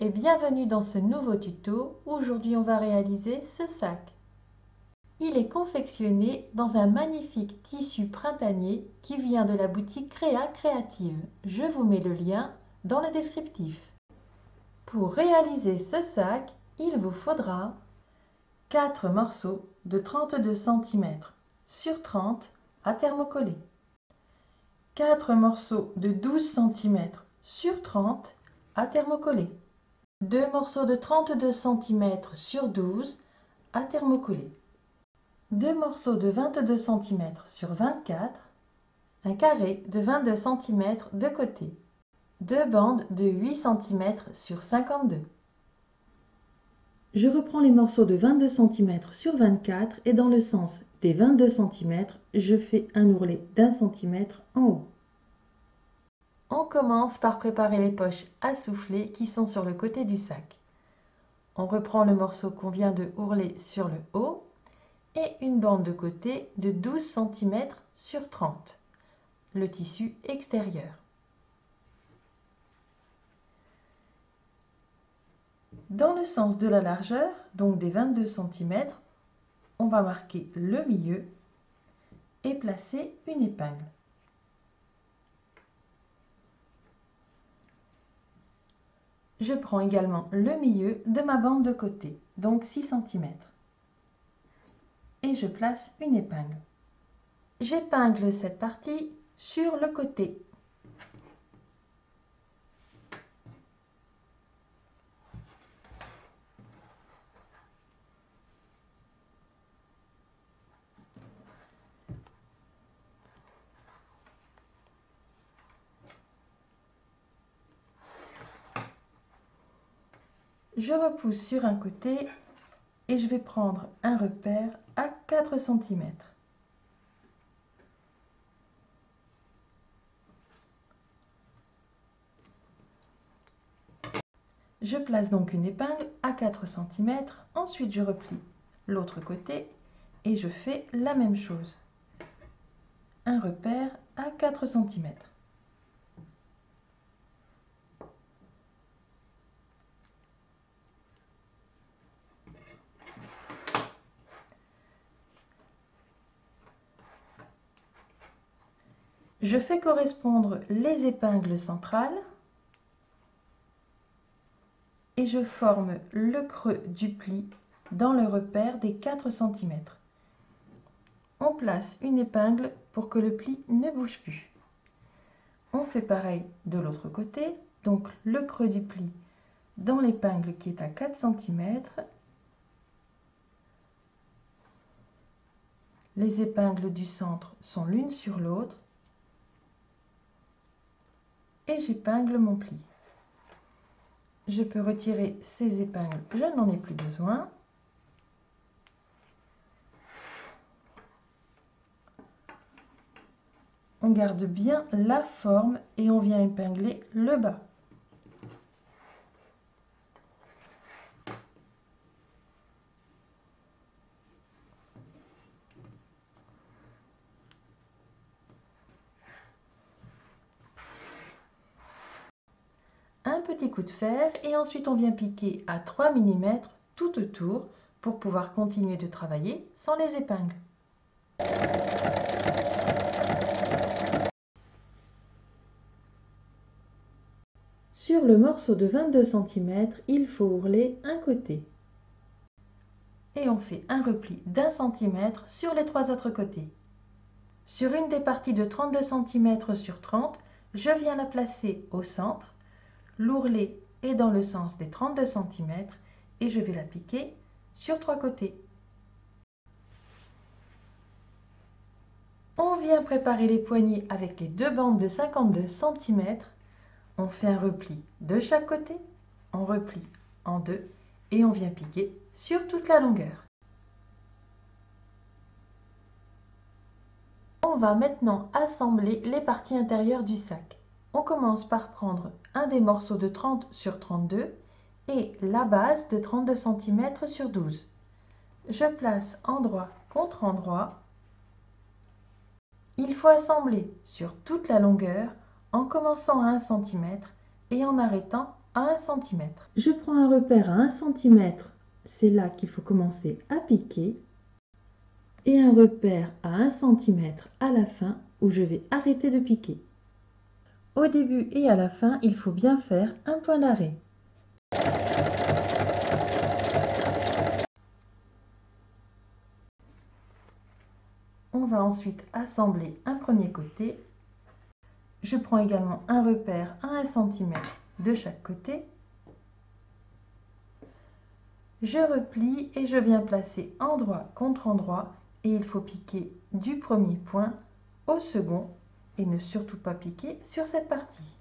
Bienvenue dans ce nouveau tuto. Aujourd'hui on va réaliser ce sac. Il est confectionné dans un magnifique tissu printanier qui vient de la boutique Créa Créative. Je vous mets le lien dans le descriptif. Pour réaliser ce sac, il vous faudra 4 morceaux de 32 cm sur 30 à thermocoller, 4 morceaux de 12 cm sur 30 à thermocoller, 2 morceaux de 32 cm sur 12 à thermocoller, 2 morceaux de 22 cm sur 24, un carré de 22 cm de côté, deux bandes de 8 cm sur 52. Je reprends les morceaux de 22 cm sur 24 et dans le sens des 22 cm, je fais un ourlet d'un centimètre en haut. On commence par préparer les poches à souffler qui sont sur le côté du sac. On reprend le morceau qu'on vient de ourler sur le haut et une bande de côté de 12 cm sur 30, le tissu extérieur. Dans le sens de la largeur, donc des 22 cm, on va marquer le milieu et placer une épingle. Je prends également le milieu de ma bande de côté, donc 6 cm. Et je place une épingle. J'épingle cette partie sur le côté Je repousse sur un côté et je vais prendre un repère à 4 cm. Je place donc une épingle à 4 cm, ensuite je replie l'autre côté et je fais la même chose. Un repère à 4 cm. Je fais correspondre les épingles centrales et je forme le creux du pli dans le repère des 4 cm. On place une épingle pour que le pli ne bouge plus. On fait pareil de l'autre côté, donc le creux du pli dans l'épingle qui est à 4 cm. Les épingles du centre sont l'une sur l'autre j'épingle mon pli. Je peux retirer ces épingles, je n'en ai plus besoin. On garde bien la forme et on vient épingler le bas. Petit coup de fer et ensuite on vient piquer à 3 mm tout autour pour pouvoir continuer de travailler sans les épingles. Sur le morceau de 22 cm, il faut ourler un côté. Et on fait un repli d'un centimètre sur les trois autres côtés. Sur une des parties de 32 cm sur 30, je viens la placer au centre l'ourlet est dans le sens des 32 cm et je vais la piquer sur trois côtés. On vient préparer les poignets avec les deux bandes de 52 cm. On fait un repli de chaque côté, on replie en deux et on vient piquer sur toute la longueur. On va maintenant assembler les parties intérieures du sac. On commence par prendre un des morceaux de 30 sur 32 et la base de 32 cm sur 12. Je place endroit contre endroit. Il faut assembler sur toute la longueur en commençant à 1 cm et en arrêtant à 1 cm. Je prends un repère à 1 cm, c'est là qu'il faut commencer à piquer, et un repère à 1 cm à la fin où je vais arrêter de piquer. Au début et à la fin, il faut bien faire un point d'arrêt. On va ensuite assembler un premier côté. Je prends également un repère à 1 cm de chaque côté. Je replie et je viens placer endroit contre endroit et il faut piquer du premier point au second et ne surtout pas piquer sur cette partie.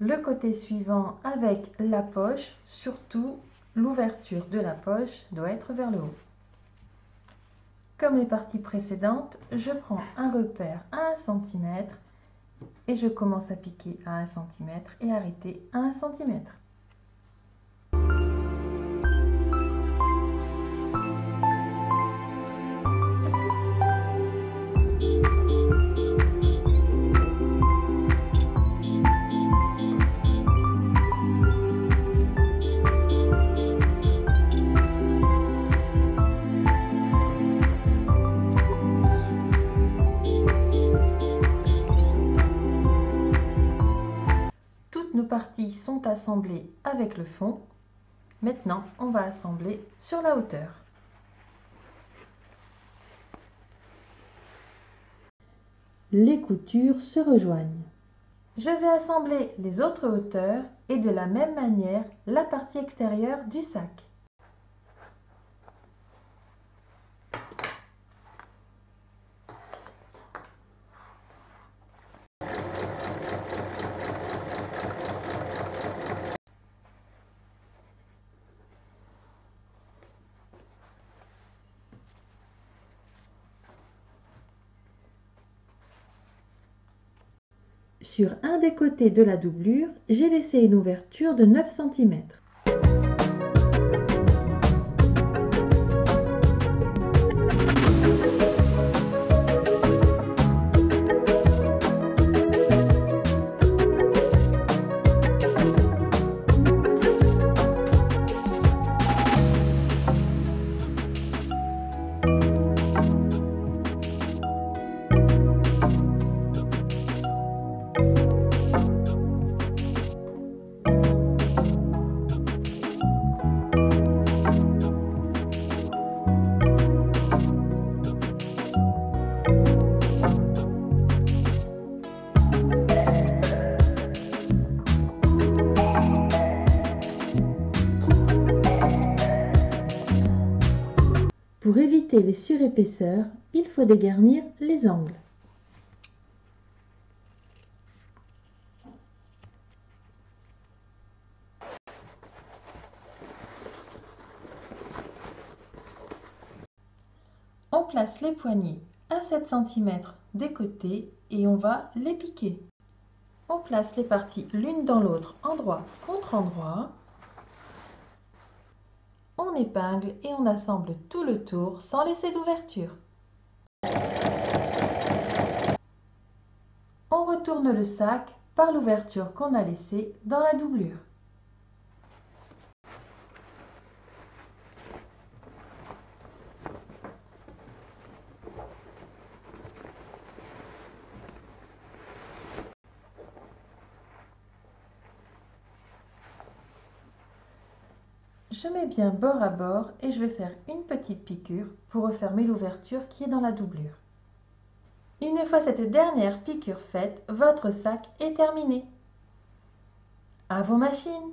Le côté suivant avec la poche, surtout l'ouverture de la poche doit être vers le haut. Comme les parties précédentes, je prends un repère à 1 cm et je commence à piquer à 1 cm et arrêter à 1 cm. Avec le fond. Maintenant, on va assembler sur la hauteur. Les coutures se rejoignent. Je vais assembler les autres hauteurs et de la même manière la partie extérieure du sac. Sur un des côtés de la doublure, j'ai laissé une ouverture de 9 cm. Les surépaisseurs, il faut dégarnir les angles. On place les poignées à 7 cm des côtés et on va les piquer. On place les parties l'une dans l'autre, endroit contre endroit épingle et on assemble tout le tour sans laisser d'ouverture. On retourne le sac par l'ouverture qu'on a laissée dans la doublure. Je mets bien bord à bord et je vais faire une petite piqûre pour refermer l'ouverture qui est dans la doublure. Une fois cette dernière piqûre faite, votre sac est terminé. À vos machines